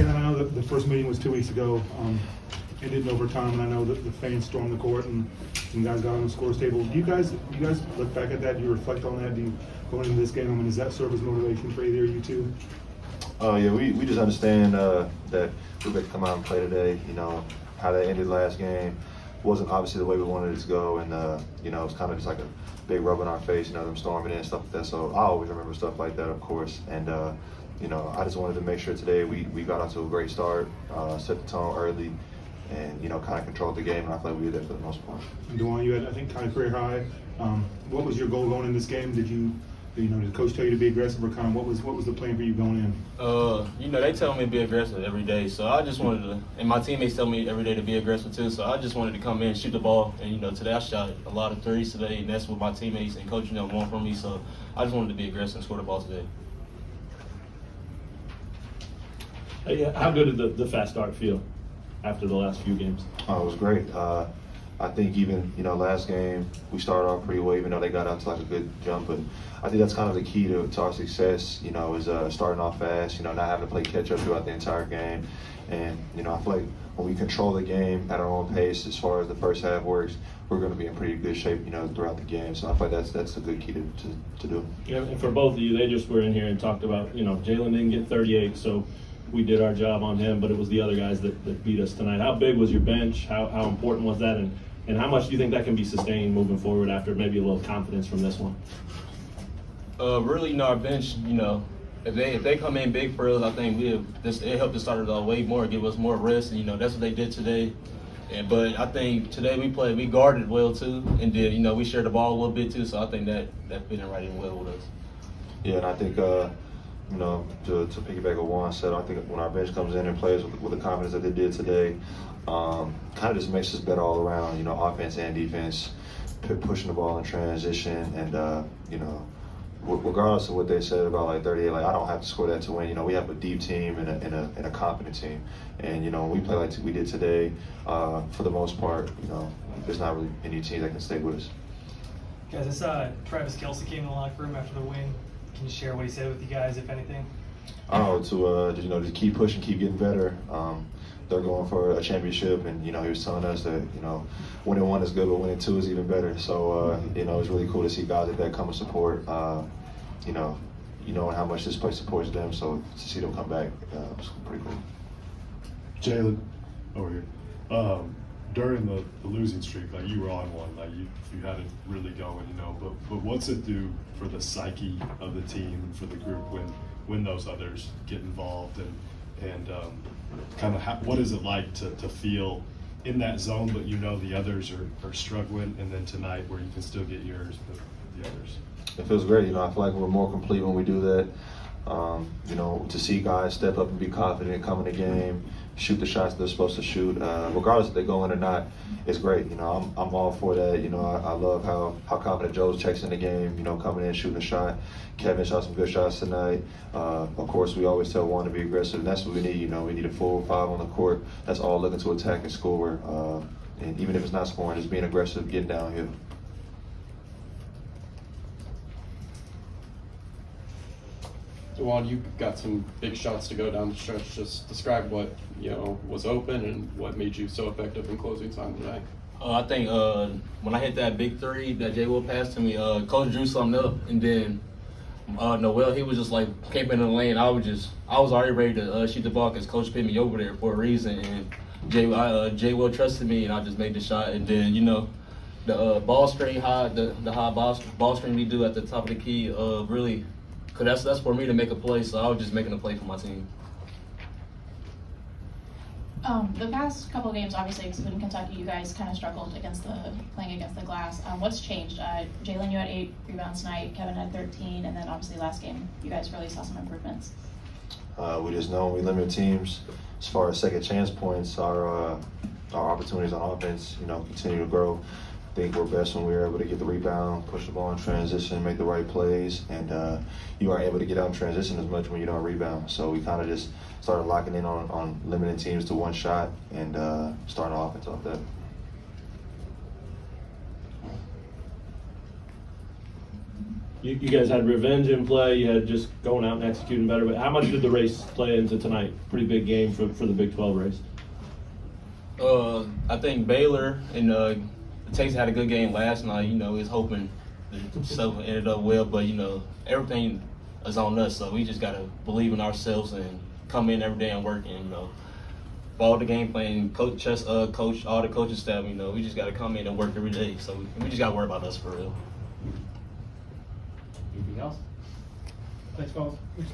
Jalen, I know that the first meeting was two weeks ago, um, ended in overtime, and I know that the fans stormed the court and some guys got on the scores table. Do you guys, you guys look back at that? Do you reflect on that? Do you going into this game? I mean, does that serve as motivation for either of you two? Oh yeah, we, we just understand uh, that we got to come out and play today. You know how that ended last game wasn't obviously the way we wanted it to go, and uh, you know it was kind of just like a big rub in our face. You know them storming in and stuff like that. So I always remember stuff like that, of course. And uh, you know I just wanted to make sure today we, we got off to a great start, uh, set the tone early, and you know kind of controlled the game. And I feel like we did that for the most part. Dajuan, you had I think kind of career high. Um, what was your goal going in this game? Did you you know, did the coach tell you to be aggressive, or kind of what was what was the plan for you going in? Uh, you know, they tell me to be aggressive every day, so I just wanted to, and my teammates tell me every day to be aggressive too. So I just wanted to come in, shoot the ball, and you know, today I shot a lot of threes today, and that's what my teammates and coach you know want from me. So I just wanted to be aggressive and score the ball today. Hey, how good did the, the fast start feel after the last few games? Oh, it was great. Uh, I think even you know last game we started off pretty well, even though they got out to like a good jump. But I think that's kind of the key to, to our success. You know, is uh, starting off fast. You know, not having to play catch up throughout the entire game. And you know, I feel like when we control the game at our own pace, as far as the first half works, we're going to be in pretty good shape. You know, throughout the game. So I feel like that's that's a good key to, to, to do. Yeah, and for both of you, they just were in here and talked about you know Jalen didn't get 38, so we did our job on him, but it was the other guys that, that beat us tonight. How big was your bench? How, how important was that? And and how much do you think that can be sustained moving forward after maybe a little confidence from this one? Uh, really, you know, our bench, you know, if they if they come in big for us, I think we have this it helped us start it way more, give us more rest, and you know that's what they did today. And but I think today we played, we guarded well too, and did you know we shared the ball a little bit too, so I think that that fit in right in well with us. Yeah, and I think. Uh, you know, to, to piggyback what Juan said, I think when our bench comes in and plays with, with the confidence that they did today, um, kind of just makes us better all around, you know, offense and defense, pushing the ball in transition, and, uh, you know, regardless of what they said about like 38, like I don't have to score that to win. You know, we have a deep team and a, and a, and a competent team. And, you know, when we play like we did today, uh, for the most part, you know, there's not really any team that can stay with us. Guys, I saw Travis Kelce came in the locker room after the win. Can you share what he said with you guys, if anything? Oh, to uh, you know, to keep pushing, keep getting better. Um, they're going for a championship, and you know, he was telling us that you know, winning one is good, but winning two is even better. So uh, you know, it's really cool to see guys like that come and support. Uh, you know, you know how much this place supports them. So to see them come back, uh, was pretty cool. Jalen, over here. Um, during the, the, losing streak, like you were on one, like you, you had it really going, you know. But but what's it do for the psyche of the team and for the group when when those others get involved and and um, kind of what is it like to, to feel in that zone, but you know the others are, are struggling, and then tonight where you can still get yours, but the others. It feels great. You know, I feel like we're more complete when we do that. Um, you know, to see guys step up and be confident come in the game, shoot the shots they're supposed to shoot, uh, regardless if they go in or not, it's great. You know, I'm, I'm all for that. You know, I, I love how, how confident Joe checks in the game, you know, coming in, shooting a shot. Kevin shot some good shots tonight. Uh, of course, we always tell Juan to be aggressive, and that's what we need. You know, we need a full five on the court that's all looking to attack and score. Uh, and even if it's not scoring, just being aggressive, getting downhill. Juan, you got some big shots to go down the stretch. Just describe what you know was open and what made you so effective in closing time tonight. Uh, I think uh, when I hit that big three that Jay Will passed to me, uh, Coach drew something up, and then uh, Noel he was just like came in the lane. I was just I was already ready to uh, shoot the ball because Coach put me over there for a reason, and Jay I, uh, Jay Will trusted me, and I just made the shot, and then you know the uh, ball screen high the the high ball, ball screen we do at the top of the key really Cause that's that's for me to make a play. So I was just making a play for my team. Um, the past couple games, obviously, excluding Kentucky, you guys kind of struggled against the playing against the glass. Um, what's changed? Uh, Jalen, you had eight rebounds tonight. Kevin had 13, and then obviously last game, you guys really saw some improvements. Uh, we just know we limit teams as far as second chance points. Our uh, our opportunities on offense, you know, continue to grow think we're best when we're able to get the rebound, push the ball in transition, make the right plays, and uh, you aren't able to get out in transition as much when you don't rebound. So we kind of just started locking in on, on limiting teams to one shot and uh, starting offense off that. you, you guys had revenge in play. You had just going out and executing better. But how much did the race play into tonight? Pretty big game for, for the Big 12 race. Uh, I think Baylor and uh, Texas had a good game last night. You know, is hoping that stuff ended up well, but you know, everything is on us. So we just gotta believe in ourselves and come in every day and work. And you know, follow the game plan, coach, just, uh, coach, all the coaching staff. You know, we just gotta come in and work every day. So we, we just gotta worry about us for real. Anything else? Thanks, folks.